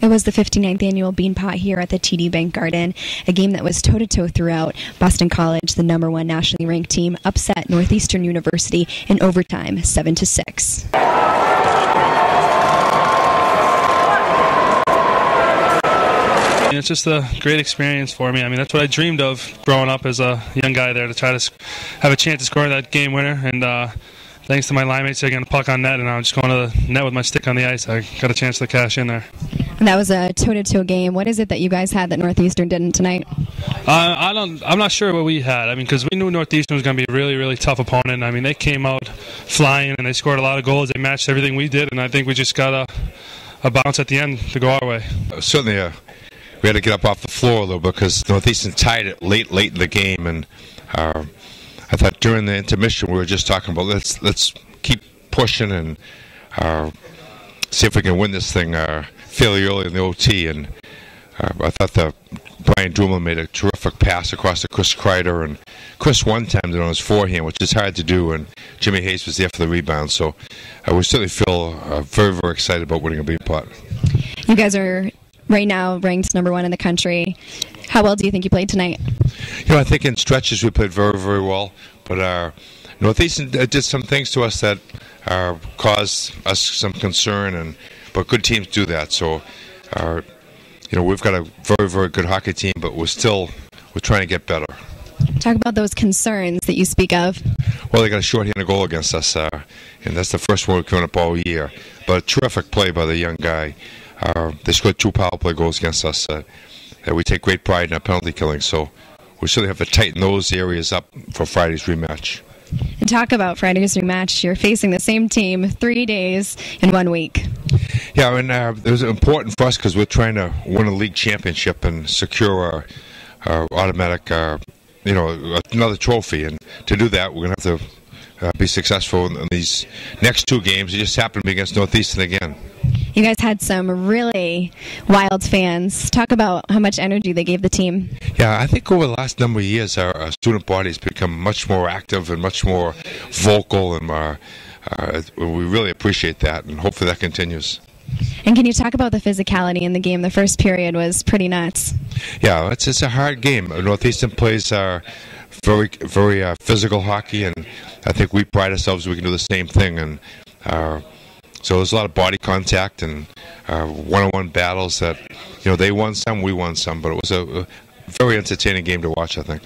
It was the 59th annual Beanpot here at the TD Bank Garden, a game that was toe to toe throughout. Boston College, the number one nationally ranked team, upset Northeastern University in overtime, 7 to 6. It's just a great experience for me. I mean, that's what I dreamed of growing up as a young guy there to try to have a chance to score that game winner. And uh, thanks to my line mates, I got a puck on net, and I was just going to the net with my stick on the ice. I got a chance to cash in there. And that was a toe-to-toe game. What is it that you guys had that Northeastern didn't tonight? Uh, I don't. I'm not sure what we had. I mean, because we knew Northeastern was going to be a really, really tough opponent. I mean, they came out flying and they scored a lot of goals. They matched everything we did, and I think we just got a, a bounce at the end to go our way. Certainly, uh, we had to get up off the floor a little bit because Northeastern tied it late, late in the game, and uh, I thought during the intermission we were just talking about let's let's keep pushing and uh, see if we can win this thing uh, fairly early in the OT. And uh, I thought that Brian Dumoulin made a terrific pass across to Chris Kreider, and Chris one timed it on his forehand, which is hard to do, and Jimmy Hayes was there for the rebound. So uh, we certainly feel uh, very, very excited about winning a Beanpot. You guys are right now ranked number one in the country. How well do you think you played tonight? You know, I think in stretches we played very, very well, but uh, Northeastern did some things to us that uh, caused us some concern, and but good teams do that. So, uh, you know, we've got a very, very good hockey team, but we're still we're trying to get better. Talk about those concerns that you speak of. Well, they got a shorthanded goal against us, uh, and that's the first one we've coming up all year. But a terrific play by the young guy. Uh, they scored two power play goals against us. Uh, we take great pride in our penalty killing, so we certainly have to tighten those areas up for Friday's rematch. And talk about Friday's rematch. You're facing the same team three days in one week. Yeah, and uh, it was important for us because we're trying to win a league championship and secure our, automatic, uh, you know, another trophy. And to do that, we're going to have to uh, be successful in these next two games. It just happened to be against Northeastern again. You guys had some really wild fans. Talk about how much energy they gave the team. Yeah, I think over the last number of years, our, our student body has become much more active and much more vocal, and uh, uh, we really appreciate that, and hopefully that continues. And can you talk about the physicality in the game? The first period was pretty nuts. Yeah, it's it's a hard game. Northeastern plays uh, very very uh, physical hockey, and I think we pride ourselves we can do the same thing. And uh, so there's a lot of body contact and uh, one-on-one battles that, you know, they won some, we won some, but it was a, a very entertaining game to watch, I think.